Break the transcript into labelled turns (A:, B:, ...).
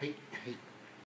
A: はい。はい